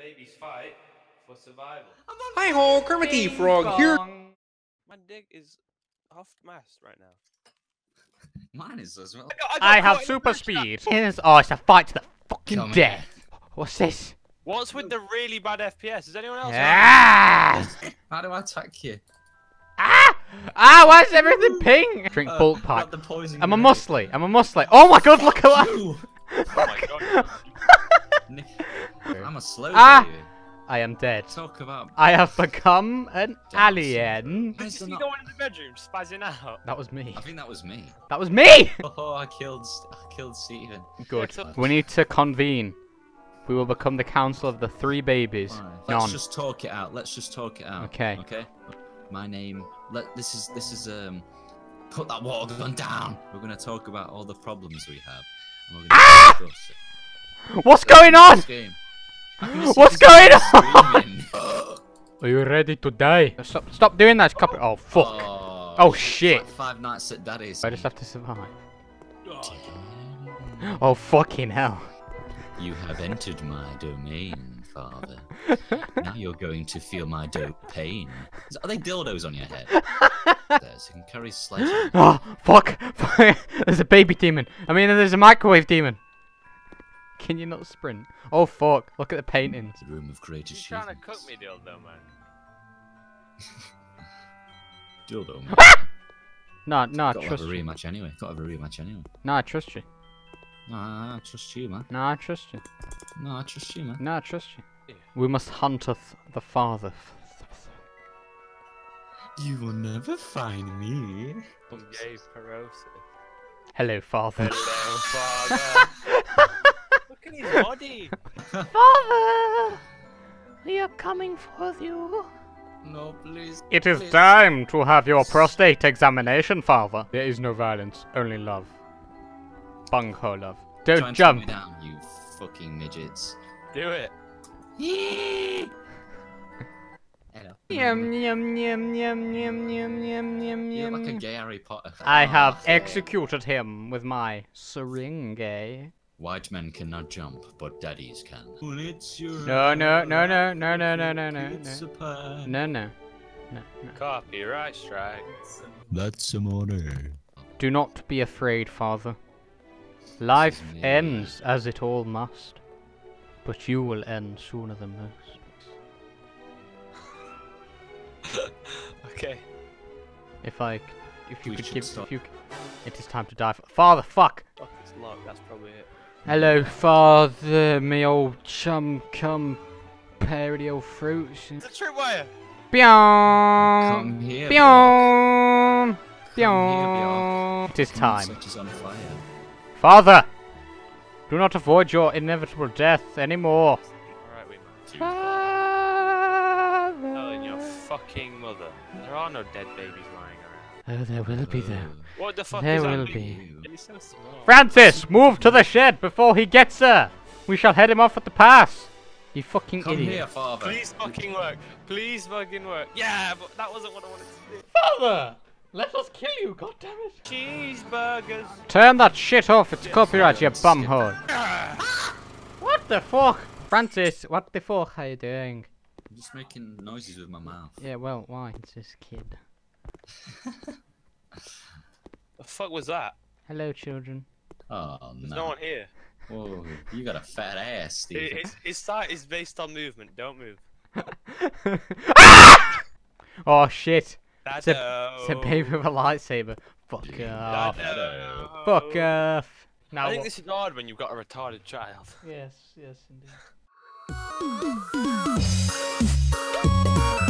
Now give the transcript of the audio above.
babies fight for survival. Hi ho, Kermit the Frog here. My dick is off mast right now. Mine is as well. I have super speed. Yes. Oh, it's a fight to the fucking Come death. What's this? What's with the really bad FPS? Is anyone else? Ah! How do I attack you? Ah! Ah! Why is everything pink? Drink Uh, bulk got pipe. the poison I'm a grenade. muscly. I'm a muscly. Oh my god! Look at that. Oh my god. Nick. I'm a slow Ah! baby. I am dead. Talk about. I have become an Damn, alien. Did you see the one in the bedroom spazzing out? That was me. I think that was me. That was me. Oh, I killed. I killed Steven. Good. We need to convene. We will become the council of the three babies. Alright, Let's None. just talk it out. Let's just talk it out. Okay. Okay. My name. Let. This is. This is. Um. Put that water gun down. We're gonna talk about all the problems we have. And we're gonna Ah! discuss it. What's going on? What's going on? screaming. Are you ready to die? Uh, stop! Stop doing that. It's copy. Oh fuck! Oh, Oh, shit. like Five Nights at Daddy's. I just have to survive. Oh fucking hell! You have entered my domain, father. now you're going to feel my dope pain. Are they dildos on your head? There's, you can carry sledgehammer. Oh fuck! there's a baby demon. I mean, there's a microwave demon. Can you not sprint? Oh fuck! Look at the paintings. The room of great You trying to achievements. cook me, dildo man? Dildo. man. Ah! No, no, Gotta have trust a you. rematch anyway. Gotta have a rematch anyway. No, I trust you. No, I, I trust you, man. No, I trust you. No, I trust you, man. No, I trust you. Yeah. We must hunteth the father. You will never find me. I'm gay, corrosive. Hello, father. Hello, father. Look at his body. father, we are coming for you. No, please. It is please. time to have your prostate examination, father. There is no violence, only love. Bunghole love. Don't and jump. down, you fucking midgets. Do it. Hello. Yum yum yum yum yum yum yum yum You're yum. like a gay Harry Potter. I have executed him with my syringe. White men cannot jump, but daddies can. No, no, no, no, no, no, no, no, no, It's no, no, no, no, no. Copyright strike. That's some honor. Do not be afraid, father. Life ends as it all must, but you will end sooner than most. Okay. If I, c- if you We could give, stop. if you, it is time to die. f- Father, fuck. Fuck, it's locked. That's probably it. Hello, father, me old chum, cum, parody old fruits. It's a tripwire. Pyong, Come here, pyong, Come here. It is time. Is. Father, do not avoid your inevitable death anymore. Alright, we man. Father. Telling your fucking mother. There are no dead babies lying around. Oh, there will be though. What the fuck There is will be. So. Oh. Francis, move to the shed before he gets there. We shall head him off at the pass. You fucking Come idiot. here, father. Please fucking work. Please fucking work. Yeah, but that wasn't what I wanted to do. Father, let us kill you, goddammit. Cheeseburgers. Turn that shit off. It's copyright, you bumhole. What the fuck? Francis, what the fuck are you doing? I'm just making noises with my mouth. Yeah, well, why? It's this kid. The fuck was that? Hello, children. Oh There's no. no one here. Whoa, you got a fat ass, Steve. His, his sight is based on movement. Don't move. oh shit! That's It's a, it's a baby uh, with a lightsaber. Fuck off. Uh, uh, fuck off. Now I think what- this is hard when you've got a retarded child. Yes, yes, indeed.